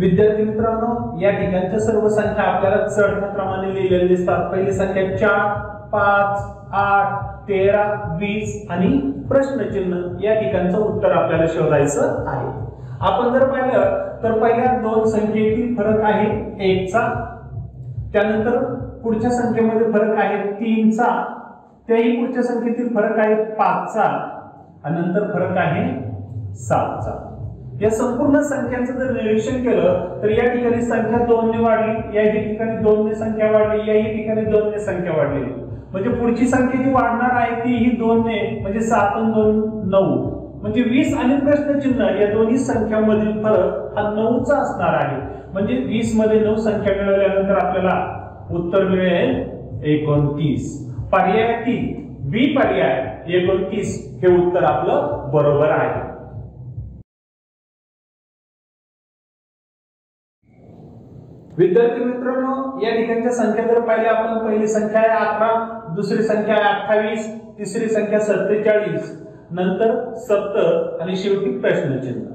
विद्यार्थी मित्रांनो या ठिकाणच्या सर्व संख्या आपल्याला चढत्या क्रमाने लिहिलेल्या दिसतात. पहिली संख्या चार पाच आठ तेरा वीस आणि प्रश्नचिन्ह. या ठिकाणचं उत्तर आपल्याला शोधायचं आहे. आपण जर पाहिलं तर पहिल्या दोन संख्येतील फरक आहे एकचा. त्यानंतर पुढच्या संख्येमध्ये फरक आहे तीनचा. त्याही पुढच्या संख्येतील फरक आहे पाचचा. आणि नंतर फरक आहे सातचा. या संपूर्ण संख्यांचं जर निरीक्षण केलं तर या ठिकाणी संख्या दोनने वाढली या ठिकाणी दोनने संख्या वाढली या ठिकाणी दोनने संख्या वाढलेली म्हणजे पुढची संख्या जी वाढणार आहे ती ही दोनने म्हणजे सात दोन नऊ. म्हणजे वीस आणि प्रश्नचिन्ह या दोन्ही संख्यांमधील फरक हा नऊचा असणार आहे. म्हणजे वीसमध्ये नऊ संख्या मिळवल्यानंतर आपल्याला उत्तर मिळेल एकोणतीस. पर्याय तीन. बी पर्याय एकोणतीस हे उत्तर आपलं बरोबर आहे. विद्यार्थी मित्रांनो या ठिकाणच्या संख्या जर पाहिल्या आपण पहिली संख्या आहे अकरा दुसरी संख्या आहे अठ्ठावीस तिसरी संख्या सत्तेचाळीस नंतर सत्तर आणि शेवटी प्रश्नचिन्ह.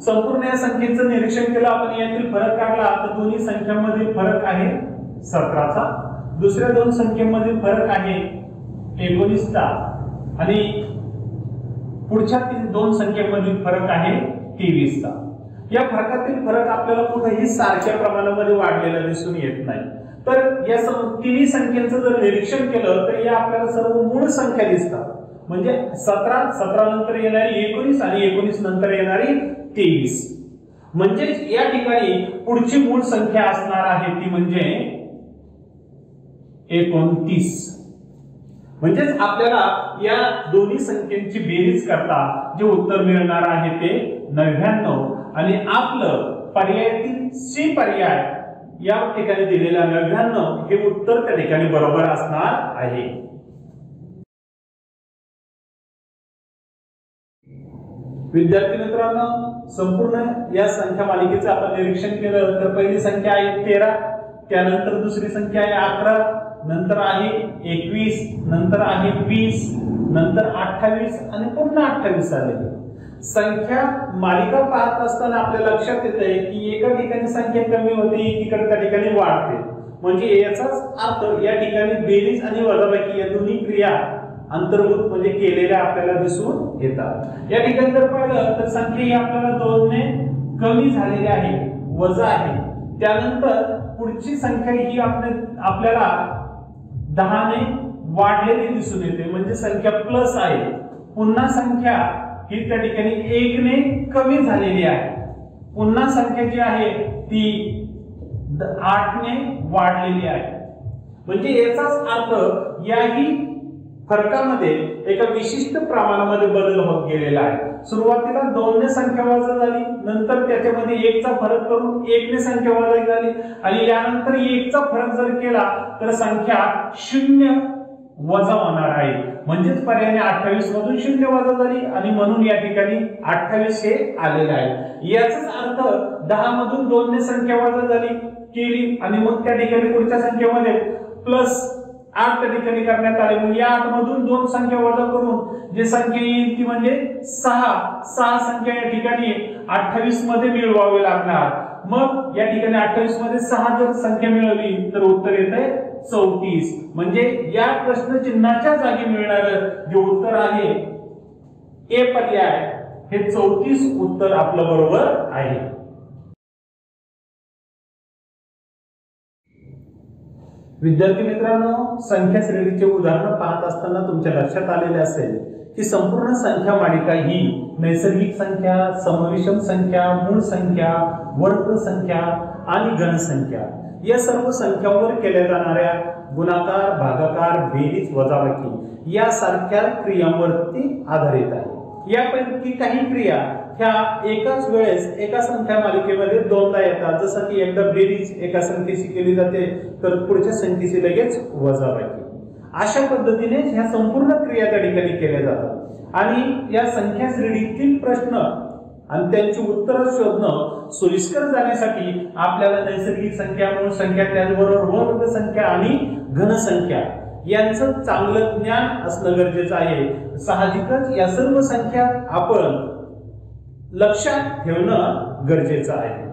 संपूर्ण या संख्येचं निरीक्षण केलं आपण यातील फरक काढला तर दोन्ही संख्यांमधील फरक आहे सतराचा. दुसऱ्या दोन संख्येमधील फरक आहे एकोणीसचा आणि पुढच्या तीन दोन संख्येमधील फरक आहे तेवीसचा या फरकातील फरक आपल्याला कुठेही सारख्या प्रमाणामध्ये वाढलेला दिसून येत नाही. तर या तिन्ही संख्येचं जर निरीक्षण केलं तर या आपल्याला सर्व मूळ संख्या दिसतात. म्हणजे सतरा सतरा नंतर येणारी एकोणीस आणि एकोणीस नंतर येणारी तेवीस. म्हणजे या ठिकाणी पुढची मूळ संख्या असणार आहे ती म्हणजे एकोणतीस. म्हणजेच आपल्याला या दोन्ही संख्यांची बेरीज करता जे उत्तर मिळणार आहे ते नव्याण्णव. आणि आपलं पर्यायातील सी पर्याय या ठिकाणी दिलेल्या नव्याण्णव हे उत्तर त्या ठिकाणी बरोबर असणार आहे. विद्यार्थी मित्रांनो संपूर्ण या संख्या मालिकेचं आपण निरीक्षण केलं. तर पहिली संख्या आहे तेरा त्यानंतर दुसरी संख्या आहे अकरा नंतर आहे एकवीस नंतर आहे वीस नंतर अठ्ठावीस आणि पुन्हा अठ्ठावीस आलेली संख्या मालिका पाहत असताना आपल्या लक्षात येत आहे की एका ठिकाणी संख्या कमी होते तिकडे त्या ठिकाणी वाढते. म्हणजे याचाच अर्थ या ठिकाणी बेरीज आणि वजाबाकी या दोन्ही क्रिया अंतर्भूत म्हणजे केलेल्या आपल्याला दिसून येतात. या ठिकाणी जर पाहिलं तर संख्या ही आपल्याला दोनने कमी झालेली आहे वजा आहे. त्यानंतर पुढची संख्या ही आपल्याला दहाने वाढलेली दिसून येते. म्हणजे संख्या प्लस आहे. पुन्हा संख्या ही त्या ठिकाणी एकने कमी झालेली आहे. पुन्हा संख्या जी आहे ती आठने वाढलेली आहे. म्हणजे याचाच अर्थ याही फरकामध्ये एका विशिष्ट प्रमाणामध्ये बदल होत गेलेला आहे. सुरुवातीला दोनने संख्या वजा झाली नंतर त्याच्यामध्ये एकचा फरक करून एकने संख्या वजा झाली आणि यानंतर एकचा फरक जर केला तर संख्या शून्य वजा होणार आहे. म्हणजेच पर्यायाने अठ्ठावीस मधून शून्य वजा झाली आणि म्हणून या ठिकाणी अठ्ठावीस हे आलेलं आहे. याचाच अर्थ दहा मधून दोनने संख्या वजा झाली केली आणि मग त्या ठिकाणी पुढच्या संख्येमध्ये प्लस आठ त्या ठिकाणी करण्यात आले. मग या आठ मधून दोन संख्या वजा करून जे संख्या येईल ती म्हणजे सहा. सहा संख्या या ठिकाणी अठ्ठावीसमध्ये मिळवावी लागणार. मग या ठिकाणी अठ्ठावीसमध्ये सहा जर संख्या मिळवली तर उत्तर येत आहे चौतीस. म्हणजे या प्रश्नचिन्हाच्या जागी मिळणार जे उत्तर आहे ए पर्याय हे चौतीस उत्तर आपलं बरोबर आहे. विद्यार्थी मित्रांनो संख्या श्रेणीचे उदाहरण पाहत असताना तुमच्या लक्षात आलेले असेल की संपूर्ण संख्या मालिका ही नैसर्गिक संख्या समविषम संख्या मूळ संख्या वर्ग संख्या आणि घनसंख्या. या सर्व संख्यांवर केल्या जाणाऱ्या गुणाकार भागाकार बेरीज वजाबाकी यासारख्या क्रियांवरती आधारित आहे. यापैकी काही क्रिया ह्या एकाच वेळेस एका संख्या मालिकेमध्ये दोनदा येतात. जसं की एकदा बेरीज एका संख्येशी केली जाते तर पुढच्या संख्येशी लगेच वजाबाकी. अशा पद्धतीने ह्या संपूर्ण क्रिया त्या ठिकाणी केल्या जातात. आणि या संख्या श्रेणीतील प्रश्न आणि त्यांची उत्तरं शोधणं सोयीस्कर जाण्यासाठी आपल्याला नैसर्गिक संख्या मूळ संख्या त्याचबरोबर वर्ग संख्या आणि घनसंख्या यांचं चांगलं ज्ञान असणं गरजेचं आहे. साहजिकच या सर्व संख्या आपण लक्षात ठेवणं गरजेचं आहे.